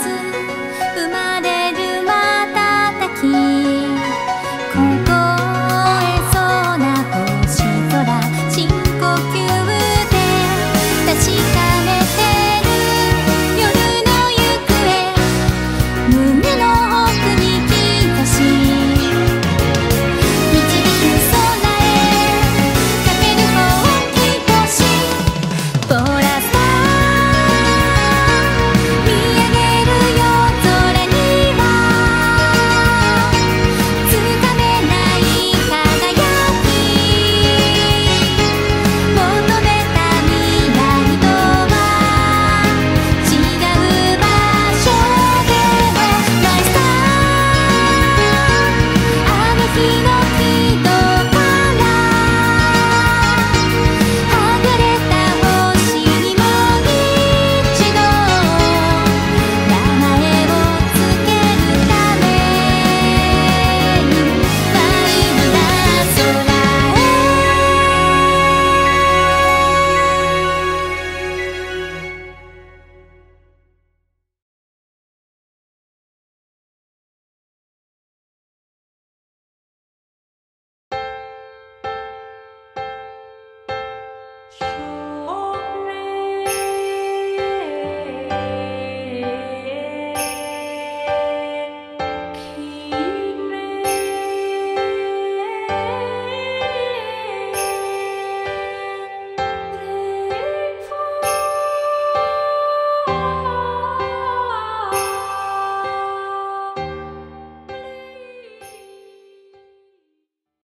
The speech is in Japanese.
つ生まれる瞬き